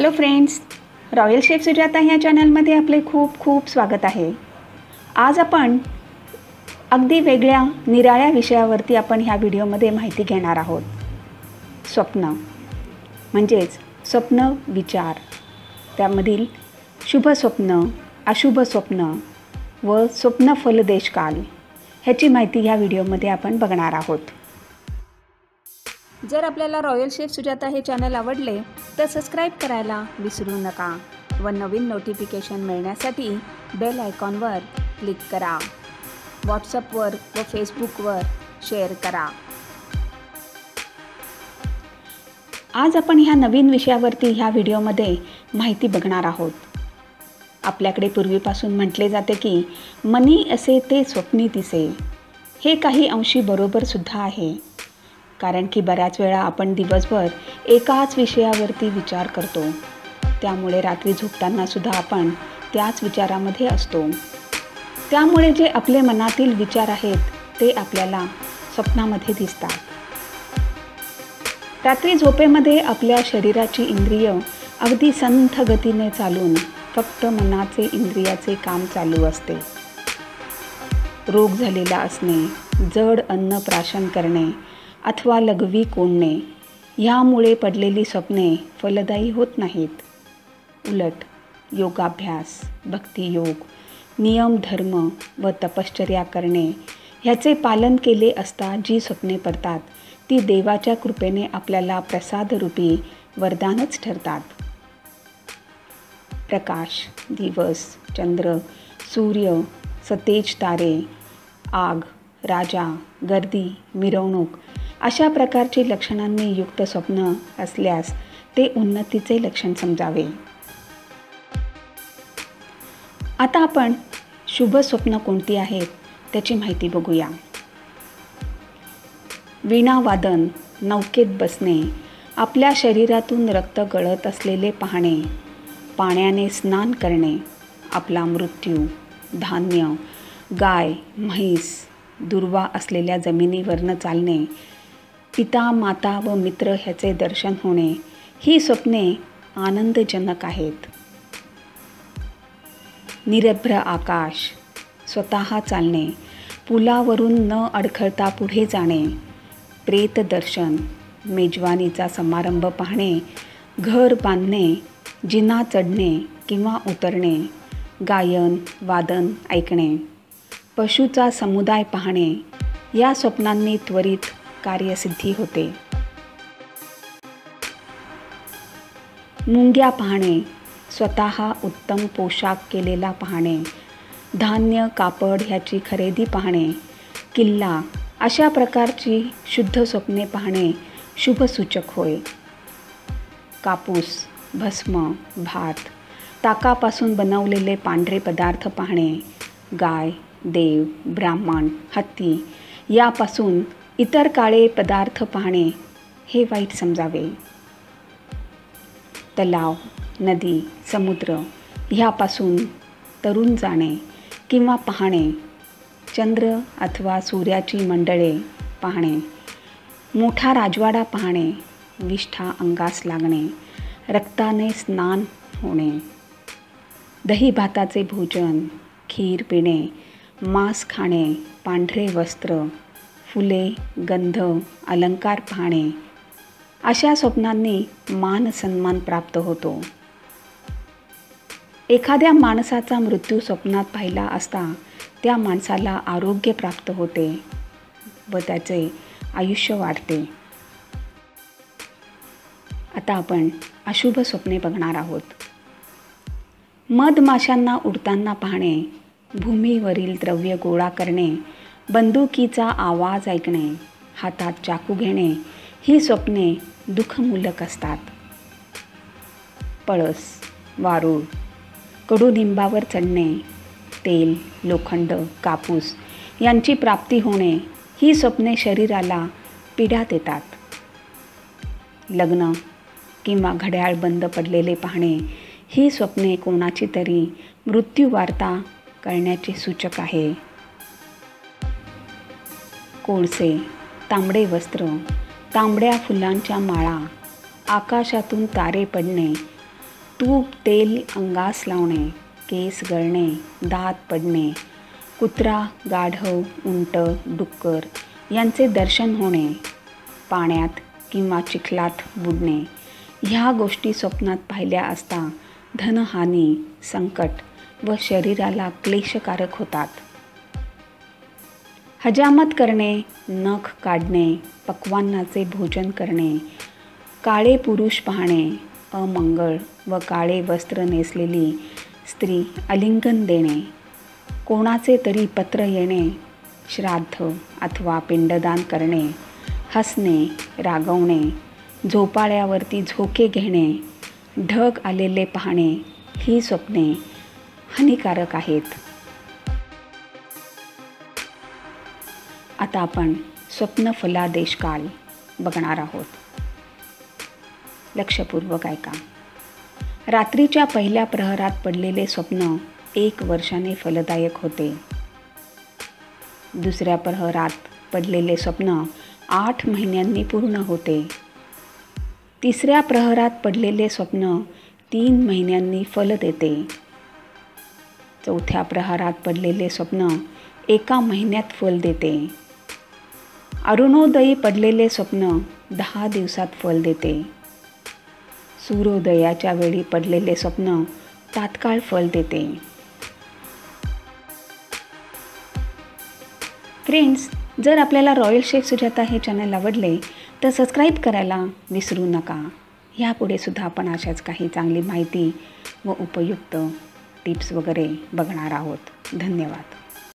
Hello friends royal chef Sujata ह्या चॅनलमध्ये आपले खूप खूप स्वागत आहे. आज आपण अगदी वेगळ्या निराळ्या विषयावरती आपण ह्या व्हिडिओमध्ये माहिती घेणार आहोत. स्वप्न. म्हणजेच स्वप्न विचार. त्यामधील शुभ स्वप्न अशुभ स्वप्न व स्वप्न फलदेशकाल ह्याची माहिती ह्या व्हिडिओमध्ये आपण बघणार आहोत. जर आपल्याला रॉयल शेफ सुजाता हे चॅनल आवडले तर सबस्क्राईब करायला विसरू नका व नवीन नोटिफिकेशन मिळण्यासाठी बेल आयकॉनवर क्लिक करा. व्हॉट्सअपवर व फेसबुकवर शेअर करा. आज आपण ह्या नवीन विषयावरती ह्या व्हिडिओमध्ये माहिती बघणार आहोत. आपल्याकडे पूर्वीपासून म्हटले जाते की मनी असे ते स्वप्नी दिसे. हे काही अंशी बरोबरसुद्धा आहे. कारण की बऱ्याच वेळा आपण दिवसभर एकाच विषयावरती विचार करतो. त्यामुळे रात्री झोपतानासुद्धा आपण त्याच विचारामध्ये असतो. त्यामुळे जे आपले मनातील विचार आहेत ते आपल्याला स्वप्नामध्ये दिसतात. रात्री झोपेमध्ये आपल्या शरीराची इंद्रिय अगदी संथ गतीने चालून फक्त मनाचे इंद्रियाचे काम चालू असते. रोग झालेला असणे जड अन्न प्राशन करणे अथवा लघवी कोंडणे ह्यामुळे पडलेली स्वप्ने फलदायी होत नाहीत. उलट योगाभ्यास भक्तियोग नियम धर्म व तपश्चर्या करणे ह्याचे पालन केले असता जी स्वप्ने पडतात ती देवाच्या कृपेने आपल्याला प्रसादरूपी वरदानच ठरतात. प्रकाश दिवस चंद्र सूर्य सतेज तारे आग राजा गर्दी मिरवणूक अशा प्रकारची लक्षणांनी युक्त स्वप्न असल्यास ते उन्नतीचे लक्षण समजावे. आता आपण शुभ स्वप्न कोणती आहेत त्याची माहिती बघूया. वीणावादन नौकेत बसणे आपल्या शरीरातून रक्त गळत असलेले पाहणे पाण्याने स्नान करणे आपला मृत्यू धान्य गाय म्हैस दुर्वा असलेल्या जमिनीवरनं चालणे पिता माता व मित्र ह्याचे दर्शन होणे ही स्वप्ने आनंदजनक आहेत. निरभ्र आकाश स्वतः चालणे पुलावरून न अडखळता पुढे जाणे प्रेत दर्शन मेजवानीचा समारंभ पाहणे घर बांधणे जिना चढणे किंवा उतरणे गायन वादन ऐकणे पशुचा समुदाय पाहणे या स्वप्नांनी त्वरित कार्यसिद्धी होते. मुंग्या पाहणे स्वतः उत्तम पोशाख केलेला पाहणे धान्य कापड ह्याची खरेदी पाहणे किल्ला अशा प्रकारची शुद्ध स्वप्ने पाहणे शुभसूचक होय. कापूस भस्म भात ताकापासून बनवलेले पांढरे पदार्थ पाहणे गाय देव ब्राह्मण हत्ती यापासून इतर काळे पदार्थ पाहणे हे वाईट समजावे. तलाव नदी समुद्र ह्यापासून तरुण जाणे किंवा पाहणे चंद्र अथवा सूर्याची मंडळे पाहणे मोठा राजवाडा पाहणे विष्ठा अंगास लागणे रक्ताने स्नान होणे दही भाताचे भोजन खीर पिणे मांस खाणे पांढरे वस्त्र फुले गंध अलंकार पाहणे अशा स्वप्नांनी मान सन्मान प्राप्त होतो. एखाद्या माणसाचा मृत्यू स्वप्नात पाहिला असता त्या माणसाला आरोग्य प्राप्त होते व त्याचे आयुष्य वाढते. आता आपण अशुभ स्वप्ने बघणार आहोत. मधमाशांना उडताना पाहणे भूमीवरील द्रव्य गोळा करणे बंदुकीचा आवाज ऐकणे हातात चाकू घेणे ही स्वप्ने दुःखमूलक असतात. पळस वारूळ कडुनिंबावर चढणे तेल लोखंड कापूस यांची प्राप्ती होणे ही स्वप्ने शरीराला पीडा देतात. लग्न किंवा घड्याळ बंद पडलेले पाहणे ही स्वप्ने कोणाची तरी मृत्यू वार्ता सूचक आहे. कोळसे तांबडे वस्त्र तांबड्या फुलांच्या माळा आकाशातून तारे पडणे तूप तेल अंगास लावणे केस गळणे दात पडणे कुत्रा गाढव उंट डुक्कर यांचे दर्शन होणे पाण्यात किंवा चिखलात बुडणे ह्या गोष्टी स्वप्नात पाहिल्या असता धनहानी संकट व शरीराला क्लेशकारक होतात. हजामत करणे नख काढणे पक्वान्नाचे भोजन करणे काळे पुरुष पाहणे अमंगळ व काळे वस्त्र नेसलेली स्त्री आलिंगन देणे कोणाचे तरी पत्र येणे श्राद्ध अथवा पिंडदान करणे हसणे रागवणे झोपाळ्यावरती झोके घेणे ढग आलेले पाहणे ही स्वप्ने हानिकारक आहेत. आता आपण स्वप्नफलादेश काल बघणार आहोत. लक्षपूर्वक ऐका. रात्रीच्या पहिल्या प्रहरात पडलेले स्वप्न एक वर्षाने फलदायक होते. दुसऱ्या प्रहरात पडलेले स्वप्न आठ महिन्यांनी पूर्ण होते. तिसऱ्या प्रहरात पडलेले स्वप्न तीन महिन्यांनी फल देते. चौथ्या प्रहारात पडलेले स्वप्न एका महिन्यात फल देते. अरुणोदयी पडलेले स्वप्न दहा दिवसात फल देते. सूर्योदयाच्या वेळी पडलेले स्वप्न तात्काळ फल देते. फ्रेंड्स जर आपल्याला रॉयल शेफ सुजाता हे चॅनल आवडले तर सबस्क्राईब करायला विसरू नका. ह्यापुढे सुद्धा आपण अशाच काही चांगली माहिती व उपयुक्त टिप्स वगैरे बघणार आहोत. धन्यवाद.